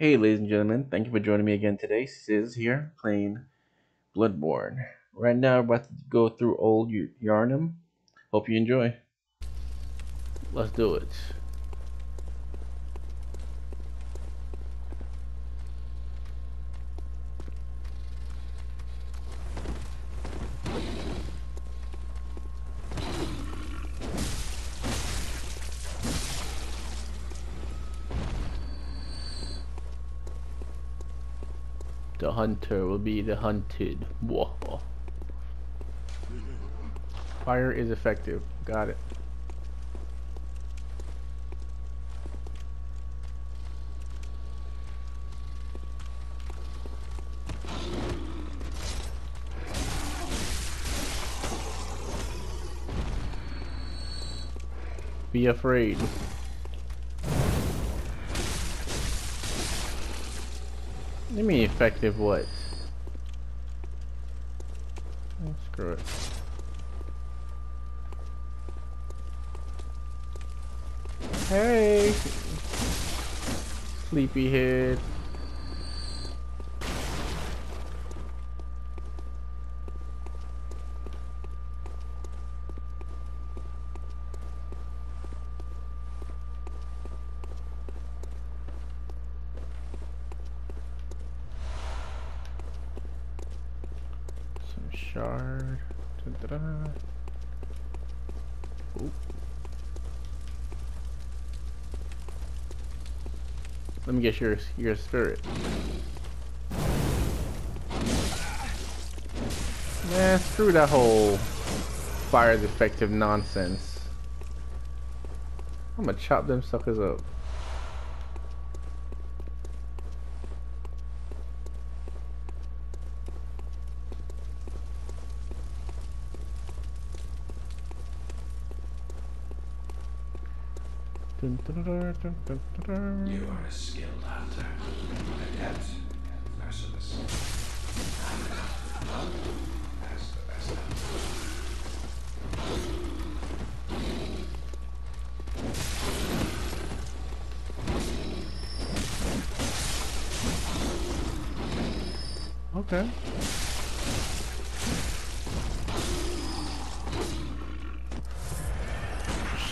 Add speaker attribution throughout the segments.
Speaker 1: Hey, ladies and gentlemen, thank you for joining me again today. Scizz here, playing Bloodborne. Right now, we're about to go through Old Yharnam. Hope you enjoy. Let's do it. Hunter will be the hunted. Whoa. Fire is effective. Got it. Be afraid. Give me effective what? Oh, screw it. Hey! Sleepyhead. Some shard. Da -da -da. Let me get your your spirit. Man, screw that whole fire defective nonsense. I'm gonna chop them suckers up. Dun, dun, dun, dun.
Speaker 2: You are a skilled hunter, adept, merciless. As the best hunter.
Speaker 1: Okay.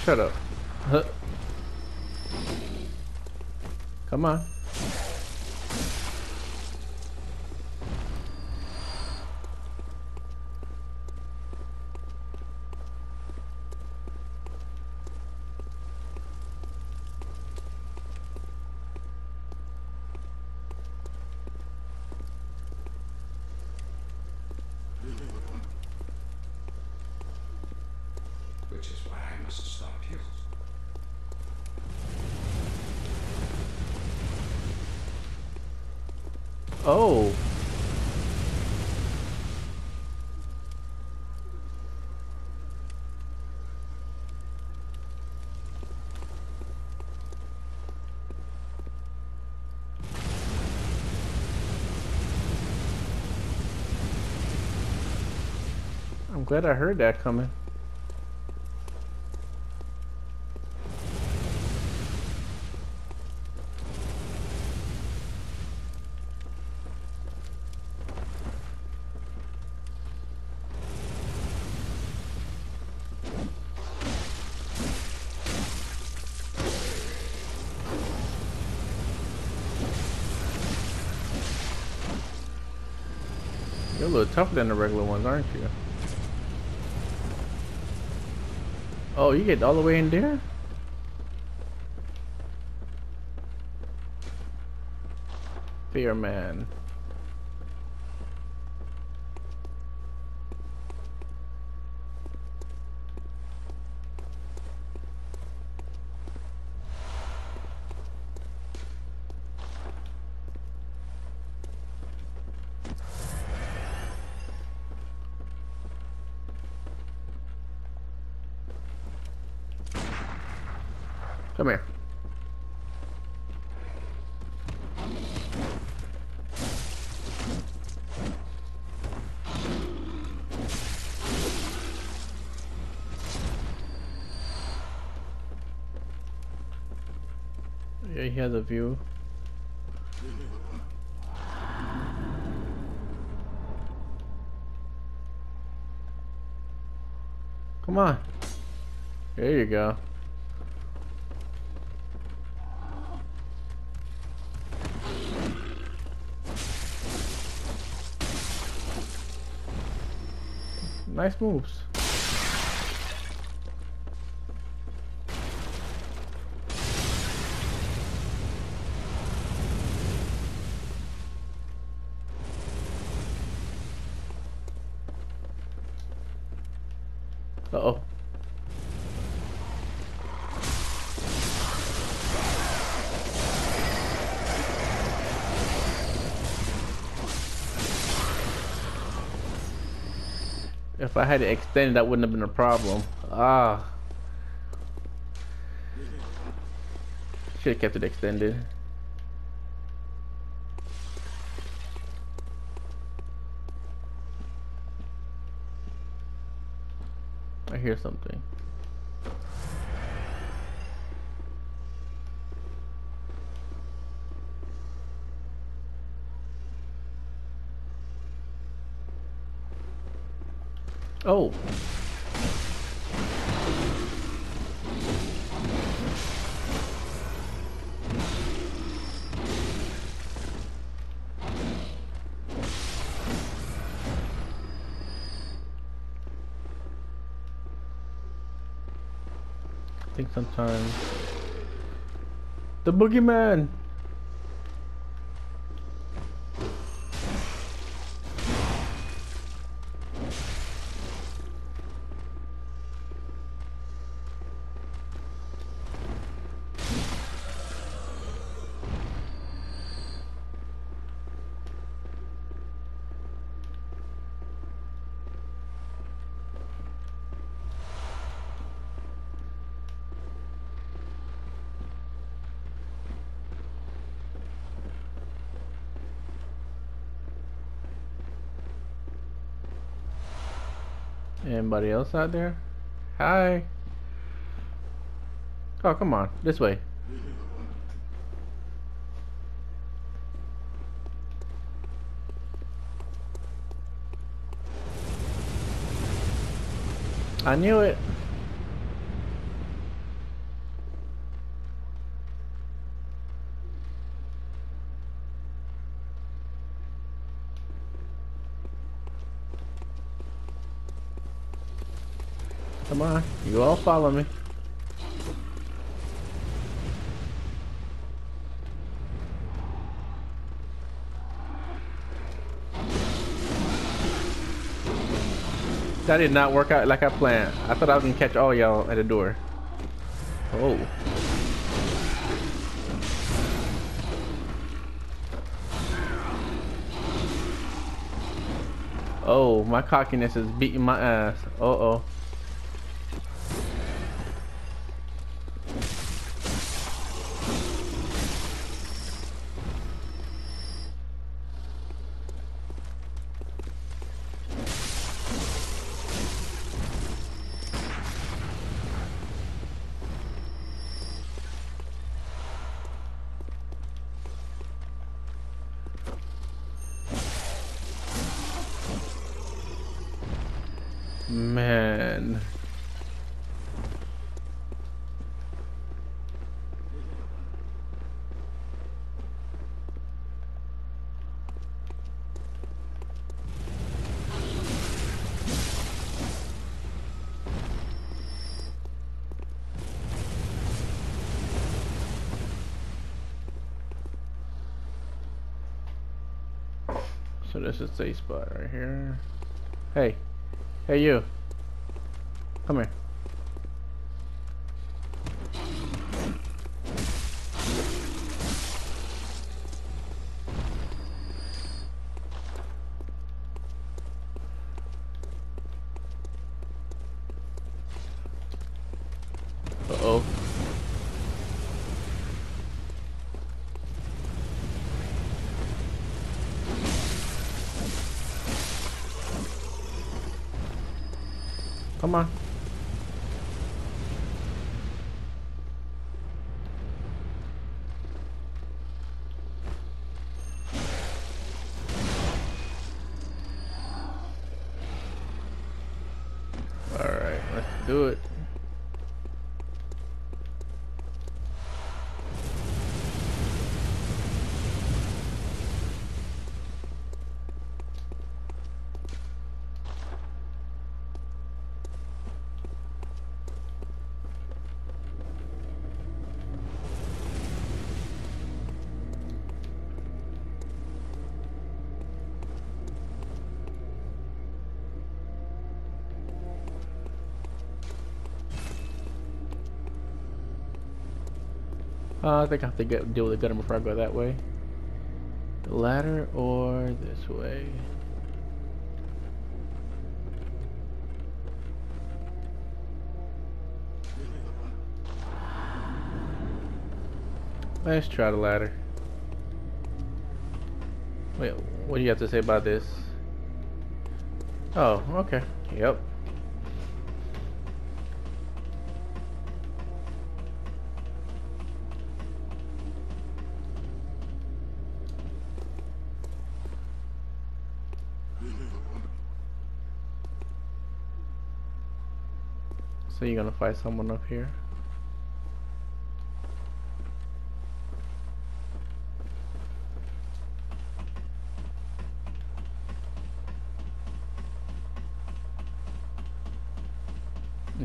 Speaker 1: Shut up. Huh. Come on.
Speaker 2: Which is why I must stop you.
Speaker 1: Oh. I'm glad I heard that coming. Tougher than the regular ones, aren't you? Oh, you get all the way in there? Fear man. right here the view. Come on. There you go. Nice moves. If I had it extended, that wouldn't have been a problem. Ah. Should have kept it extended. I hear something. Oh. I think sometimes the boogeyman. Anybody else out there? Hi. Oh, come on. This way. I knew it. Come on, you all follow me. That did not work out like I planned. I thought I was gonna catch all y'all at the door. Oh. Oh, my cockiness is beating my ass. Uh oh. Man. So this is a spot right here. Hey. Hey you. Come here. Uh, I think I have to get deal with the gunner before I go that way. The ladder or this way. Let's try the ladder. Wait, what do you have to say about this? Oh, okay. Yep. Gonna fight someone up here?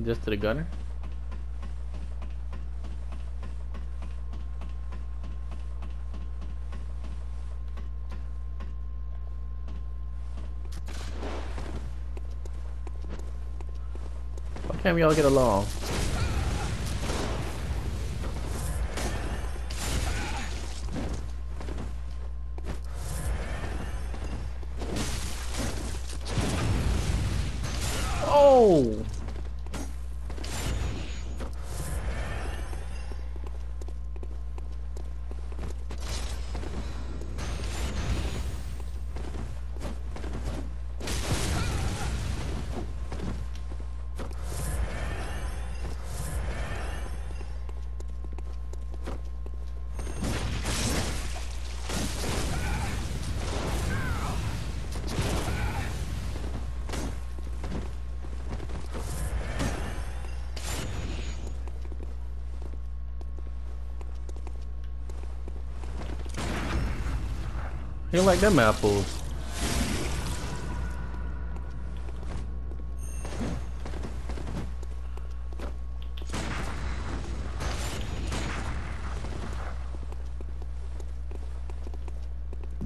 Speaker 1: Just to the gunner? Can't we all get along? You like them apples?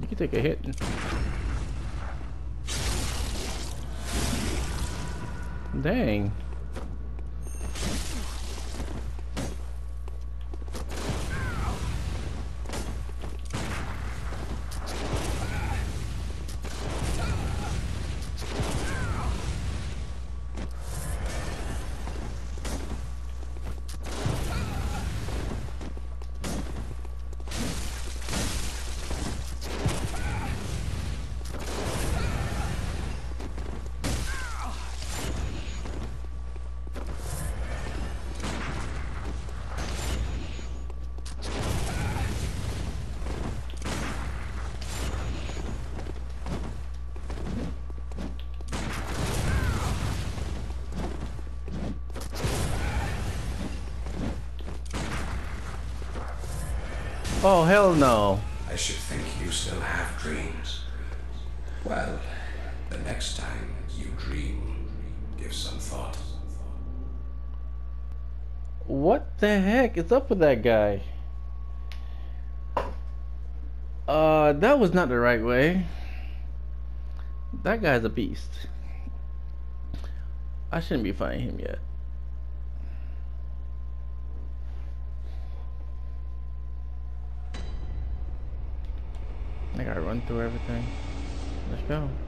Speaker 1: You can take a hit. Dang. Oh, hell no.
Speaker 2: I should think you still have dreams. Well, the next time you dream, give some thought.
Speaker 1: What the heck is up with that guy? Uh, that was not the right way. That guy's a beast. I shouldn't be fighting him yet. Through everything. Let's go.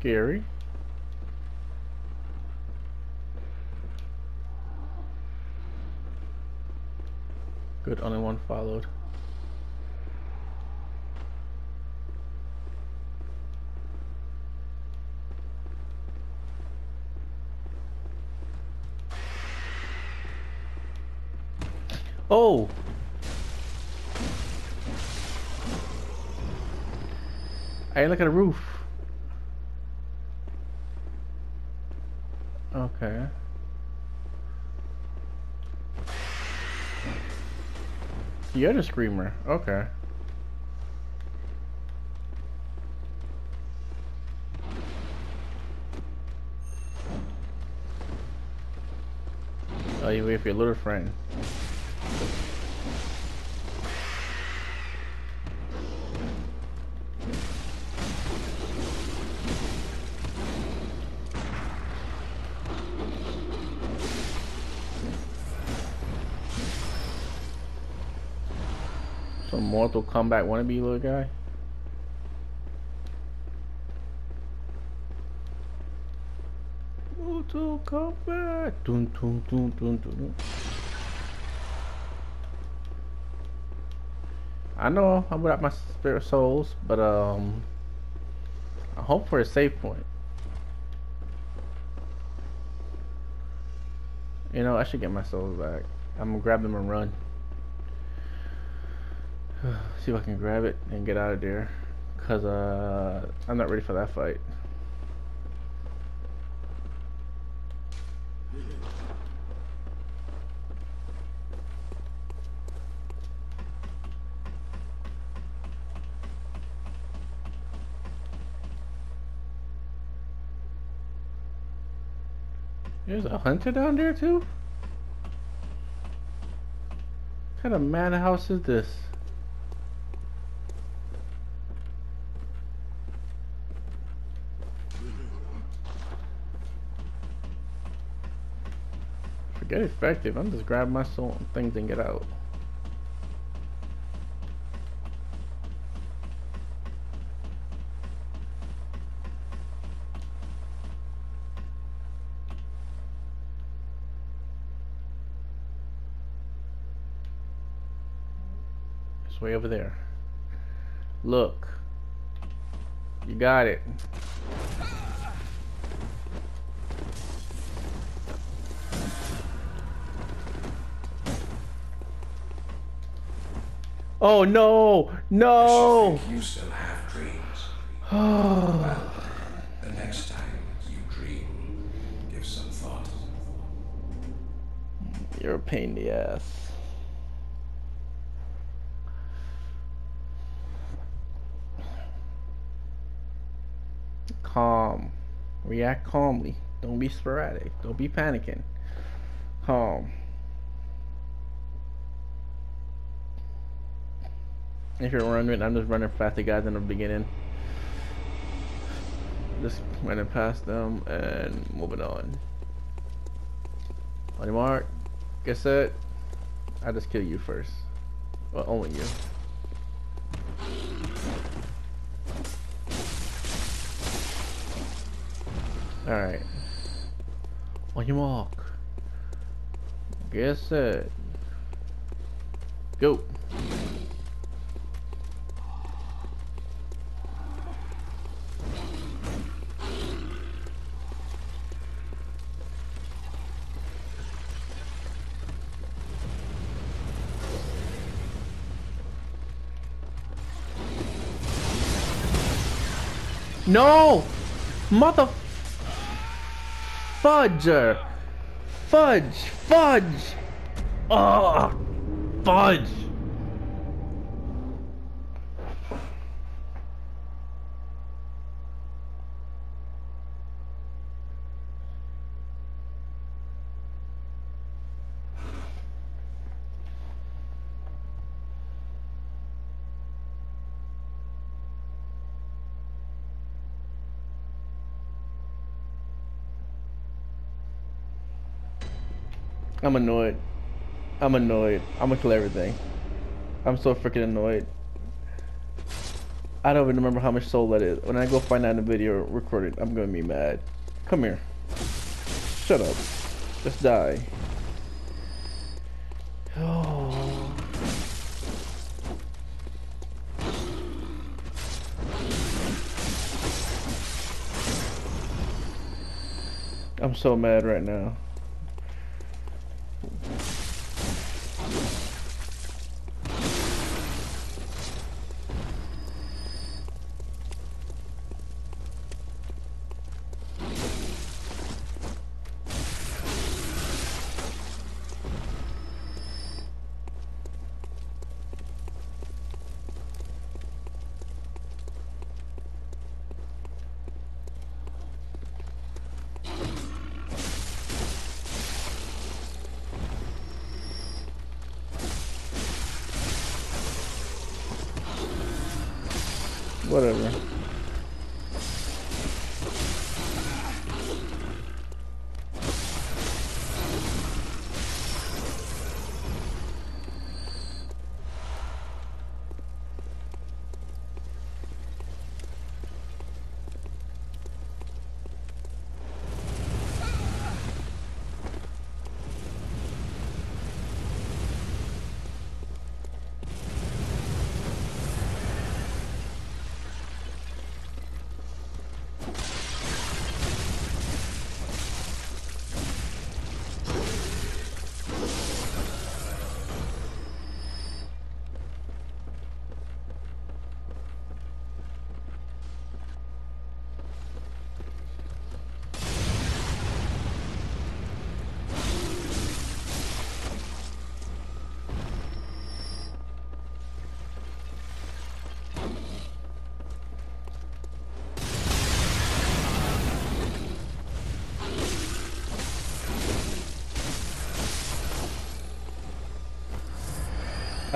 Speaker 1: Scary. Good, only one followed. Oh! Hey, look at the roof. Okay. The screamer. Okay. Oh, you wait for your little friend. Mortal Kombat wannabe little guy. Mortal Kombat. Dun, dun, dun, dun, dun. I know I'm without my spirit souls, but um, I hope for a safe point. You know, I should get my souls back. I'm gonna grab them and run. See if I can grab it and get out of there. Cause uh, I'm not ready for that fight. There's a hunter down there too? What kind of madhouse is this? Forget effective, I'm just grabbing my soul and things and get out. It's way over there. Look. You got it. Oh no! No!
Speaker 2: You still have dreams. Oh. well, the next time you dream, give some thought.
Speaker 1: You're a pain in the ass. Calm. React calmly. Don't be sporadic. Don't be panicking. Calm. If you're running, I'm just running the guys in the beginning. Just running past them and moving on. On your mark, get set. I just kill you first. Well, only you. Alright. On your mark. Get set. Go. No! Mother... Fudge! Fudge! Fudge! Oh! Fudge! I'm annoyed. I'm annoyed. I'm gonna kill everything. I'm so freaking annoyed. I don't even remember how much soul that is. When I go find out in the video recorded, I'm gonna be mad. Come here. Shut up. Just die. Oh. I'm so mad right now. forever.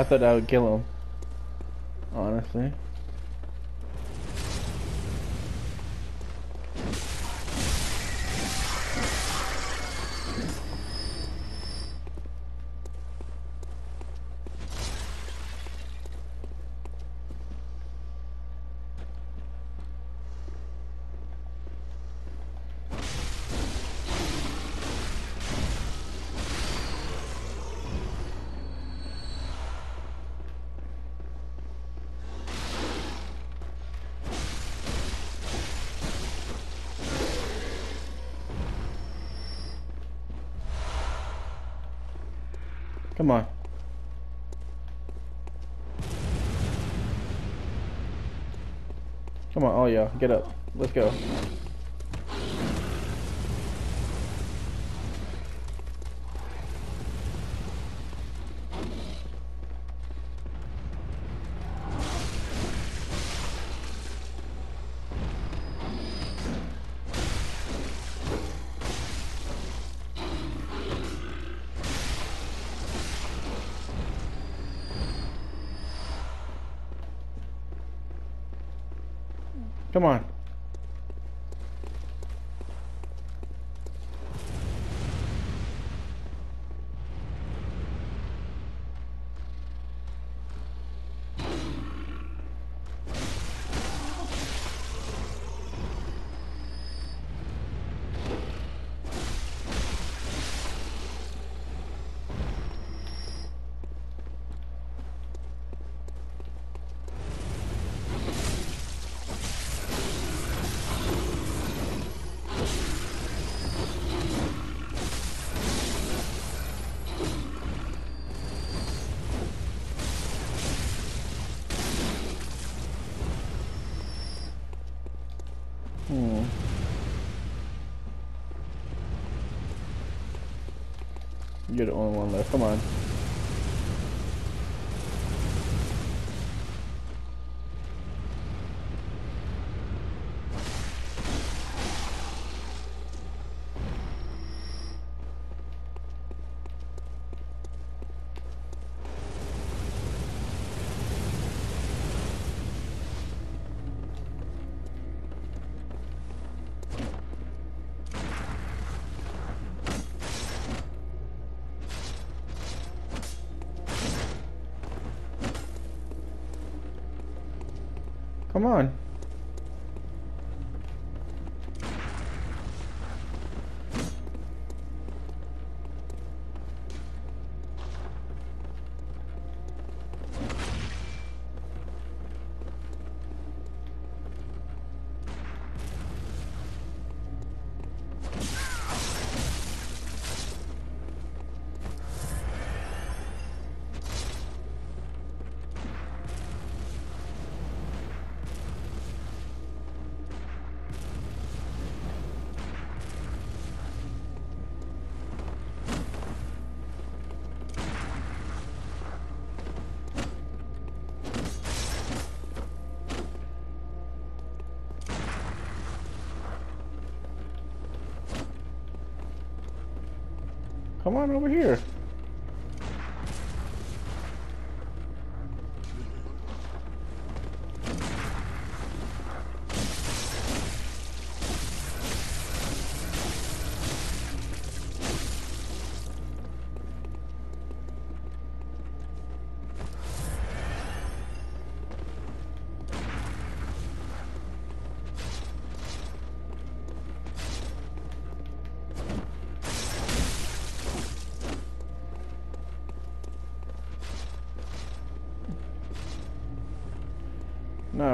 Speaker 1: I thought I would kill him. Honestly. Come on. Come on, all y'all, get up. Let's go. You're the only one left. Come on. Come on. Come on over here.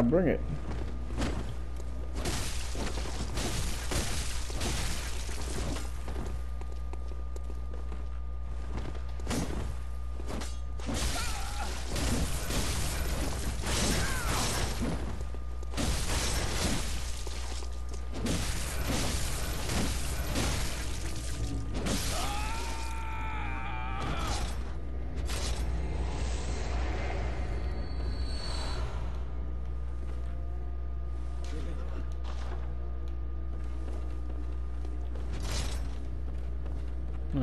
Speaker 1: Nah, bring it.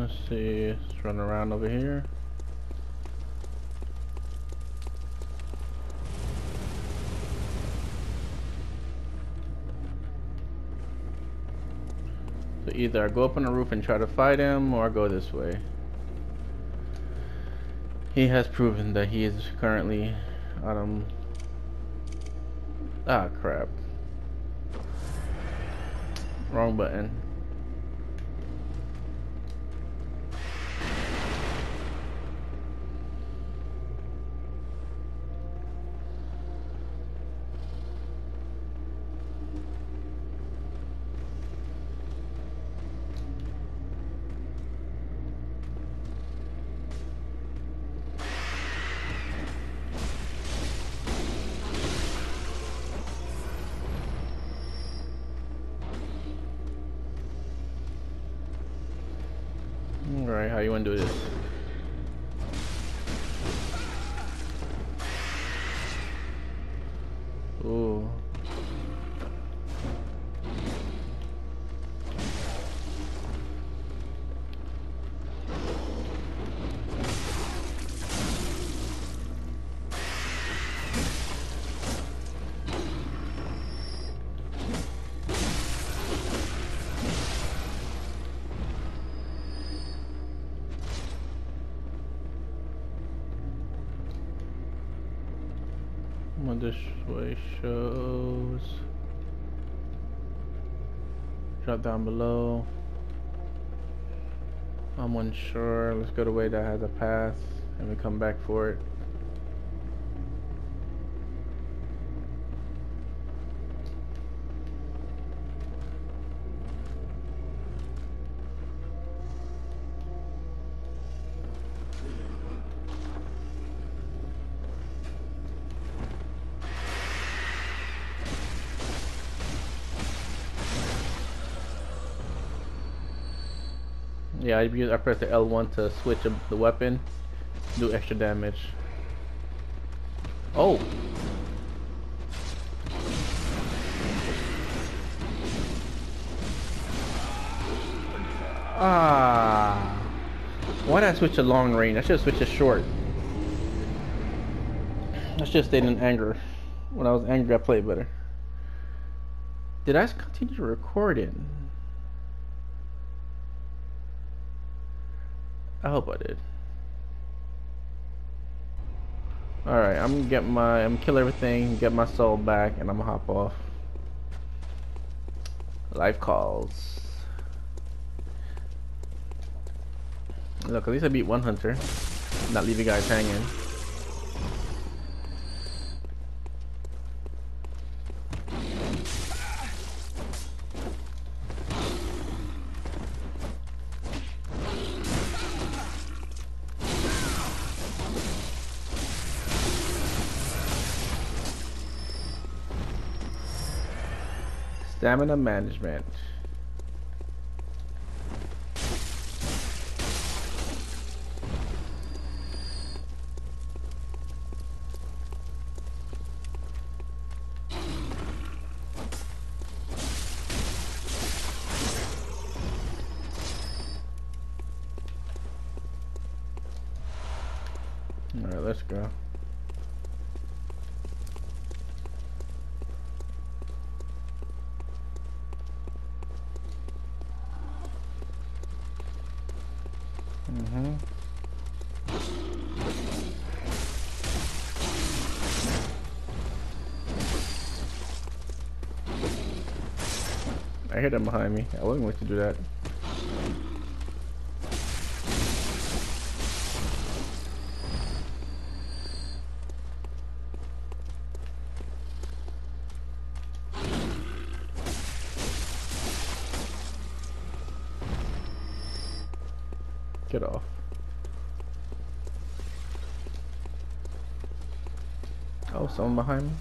Speaker 1: Let's see, let's run around over here. So either I go up on the roof and try to fight him, or I go this way. He has proven that he is currently, um, ah crap. Wrong button. Ooh. What this way shows. Drop down below. I'm unsure. Let's go the way that has a path and we come back for it. I use I press the L1 to switch the weapon, do extra damage. Oh. Ah. Why did I switch to long range? I should have switched to short. I should have stayed in anger. When I was angry, I played better. Did I continue recording? I hope I did. Alright, I'm gonna get my I'm gonna kill everything, get my soul back, and I'm gonna hop off. Life calls. Look, at least I beat one hunter. Not leaving guys hanging. Stamina management. Alright, let's go. Mm-hmm. I hear them behind me. I wasn't going to do that. Someone behind me.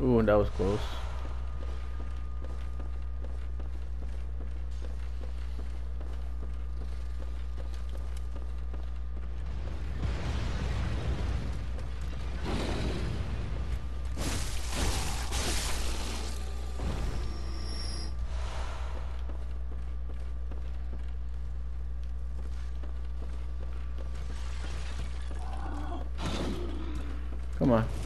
Speaker 1: Ooh, that was close. Come on.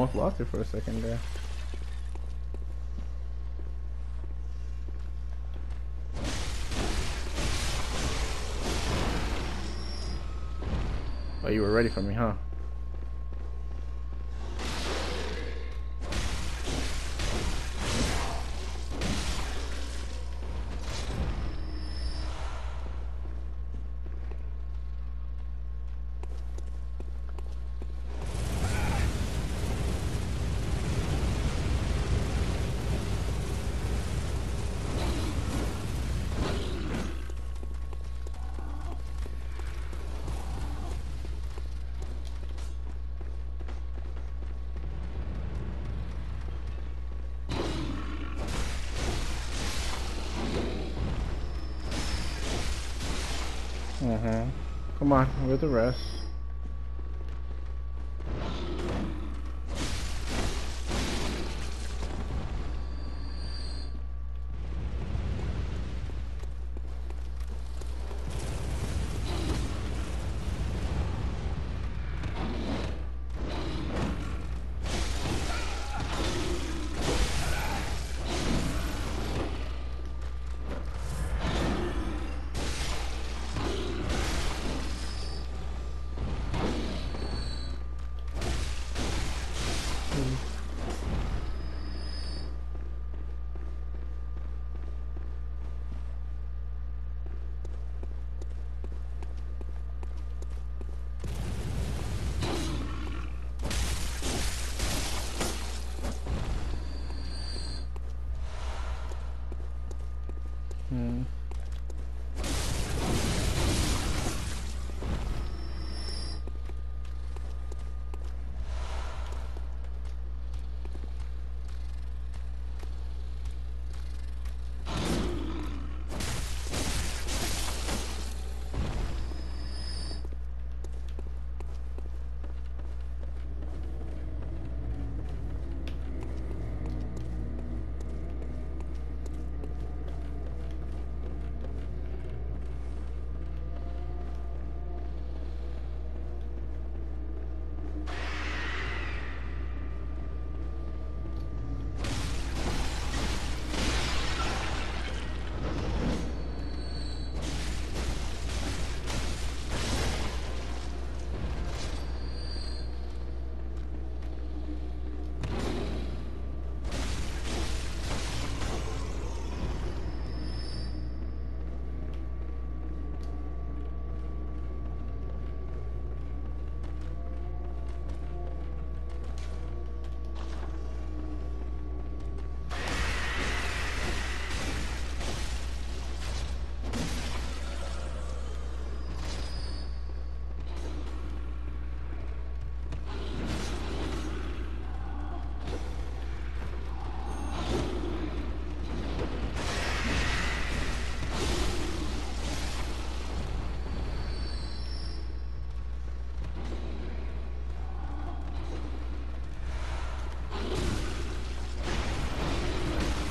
Speaker 1: Almost lost it for a second there. Oh, you were ready for me, huh? Uh-huh. Come on, with the rest.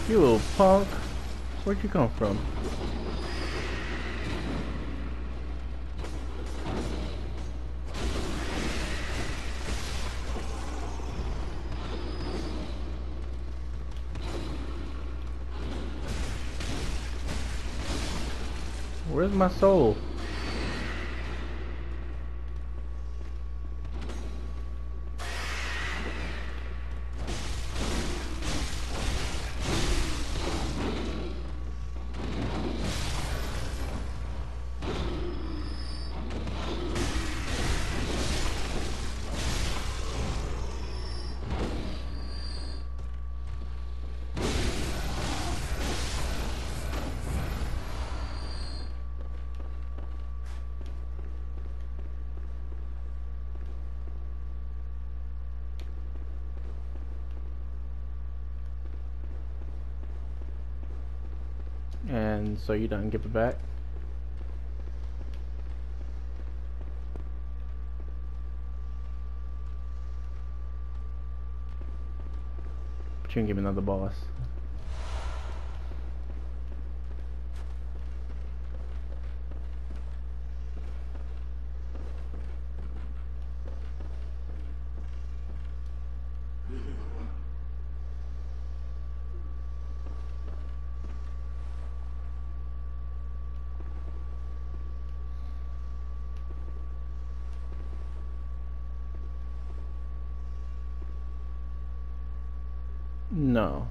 Speaker 1: You little punk. Where'd you come from? Where's my soul? So you don't give it back? But you can give me another boss. No.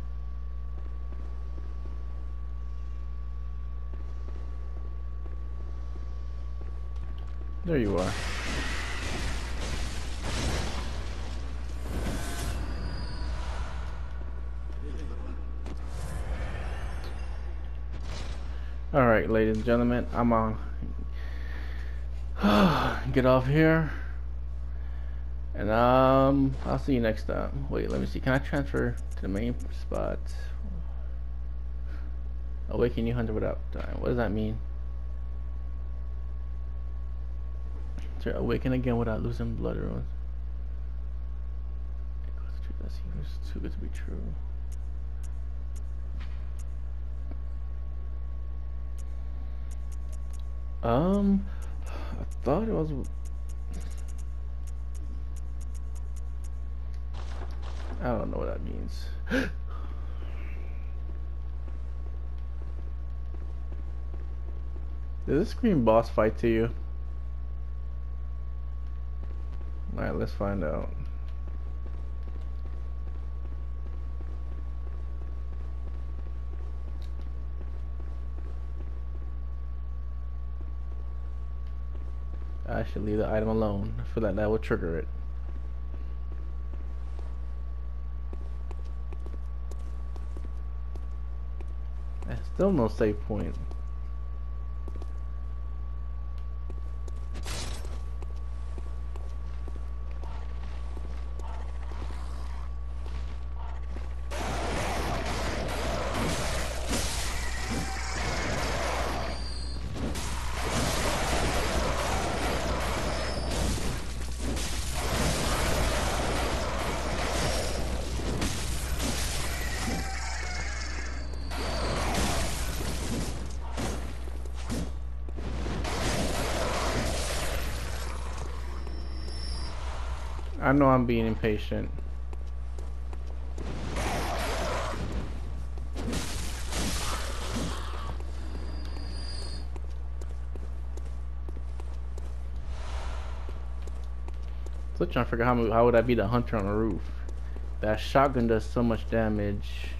Speaker 1: There you are. Alright, ladies and gentlemen, I'm on. Get off here. And um, I'll see you next time. Wait, let me see. Can I transfer to the main spot? Awaken you hunter without dying. What does that mean? To awaken again without losing blood runes. That seems too good to be true. Um, I thought it was I don't know what that means. Does this scream boss fight to you? Alright, let's find out. I should leave the item alone. I feel like that will trigger it. Still no save point. Know I'm being impatient. Still trying to figure out how, how would I be the hunter on the roof. That shotgun does so much damage.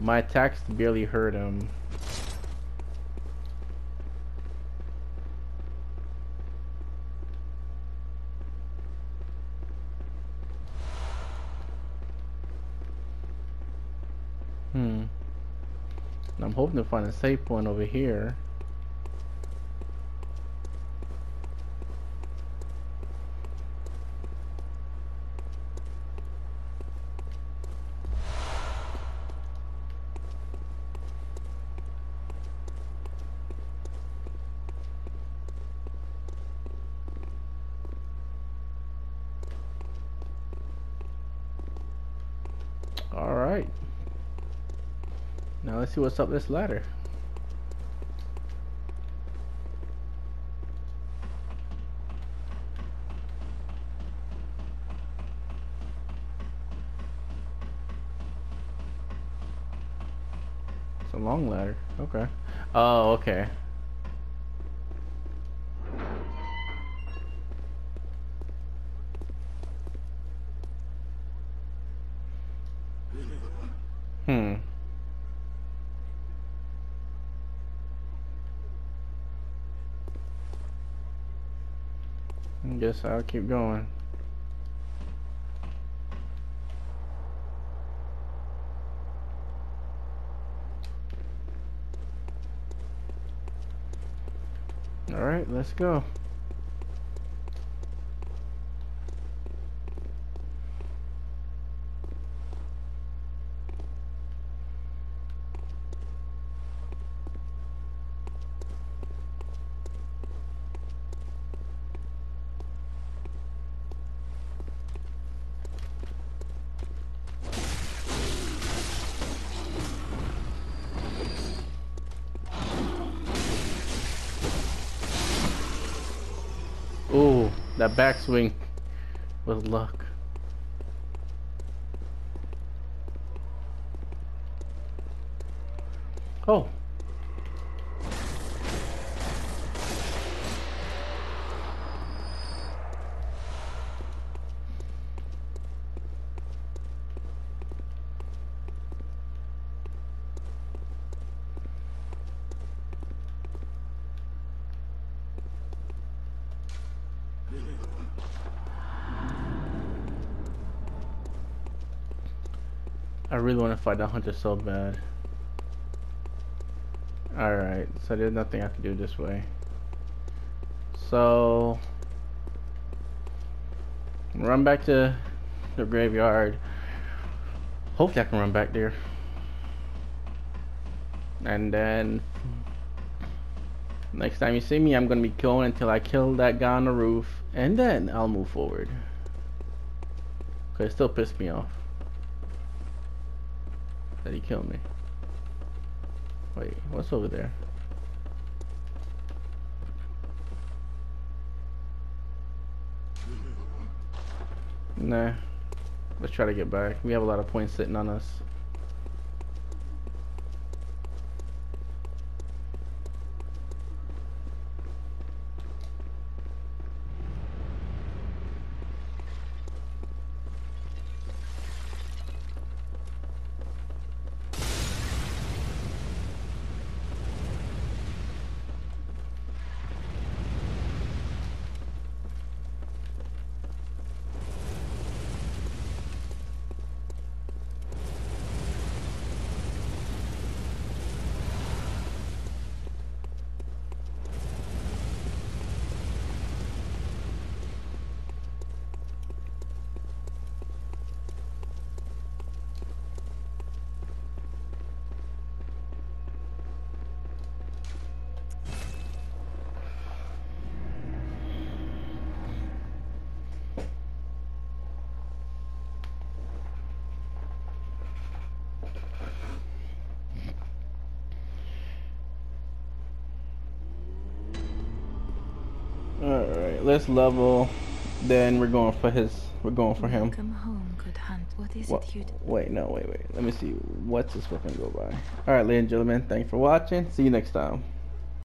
Speaker 1: My attacks barely hurt him. Hmm. I'm hoping to find a safe point over here. All right. Now let's see what's up this ladder. It's a long ladder. Okay. Oh, okay. Guess I'll keep going. Alright, let's go. Ooh, that backswing with luck. Oh. Really want to fight that hunter so bad. Alright, so there's nothing I can do this way. So... Run back to the graveyard. Hopefully I can run back there. And then... Next time you see me, I'm going to be going until I kill that guy on the roof. And then I'll move forward. Cause it still pissed me off that he killed me. Wait, what's over there? Nah. Let's try to get back. We have a lot of points sitting on us. Alright, let's level. Then we're going for his. We're going for him.
Speaker 3: Come home, good hunt. What is
Speaker 1: What?
Speaker 3: it you'd
Speaker 1: Wait, no, wait, wait. Let me see. What's this fucking go by? Alright, ladies and gentlemen, thanks for watching. See you next time.